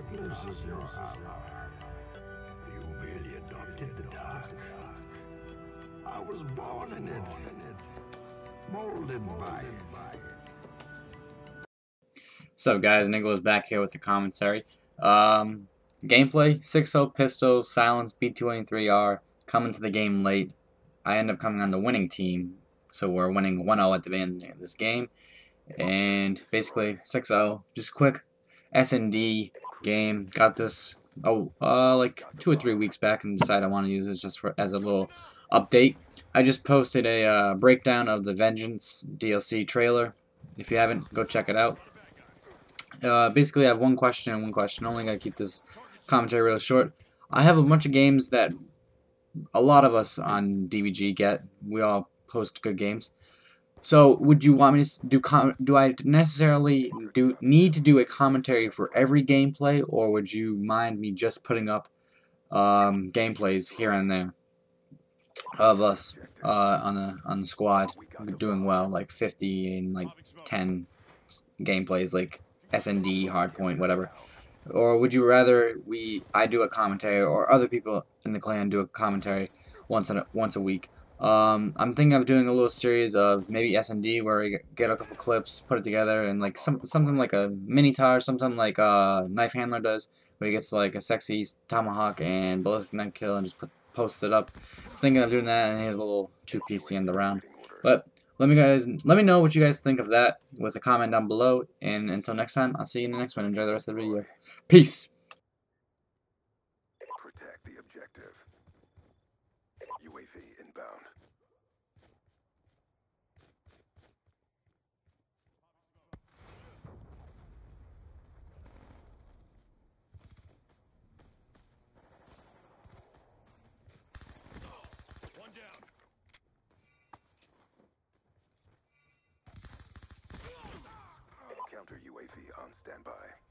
darkness is your ally. You merely adopted the dark. I was born in it, molded by it. So guys, Nigalis back here with the commentary. Um, gameplay, 6-0 pistol, silence, B23R, coming to the game late. I end up coming on the winning team, so we're winning 1-0 at the end of this game. And basically, 6-0, just quick S&D game. Got this, oh, uh, like two or three weeks back and decided I want to use this just for as a little update. I just posted a uh, breakdown of the Vengeance DLC trailer. If you haven't, go check it out. Uh, basically, I have one question and one question. Only gotta keep this commentary real short. I have a bunch of games that a lot of us on DvG get. We all post good games. So, would you want me to do com do I necessarily do need to do a commentary for every gameplay, or would you mind me just putting up um, gameplays here and there of us uh, on the on the squad doing well, like 50 and like 10 gameplays, like SND, Hardpoint, whatever? Or would you rather we I do a commentary or other people in the clan do a commentary once a once a week? Um, I'm thinking of doing a little series of maybe SND where we get a couple clips, put it together, and like some something like a mini tar, something like a uh, knife handler does, where he gets like a sexy tomahawk and bullet knife kill and just put posts it up. I thinking of doing that, and here's a little two piece the end the round. But let me guys let me know what you guys think of that with a comment down below and until next time I'll see you in the next one enjoy the rest of the video peace UAV inbound One down. counter UAV on standby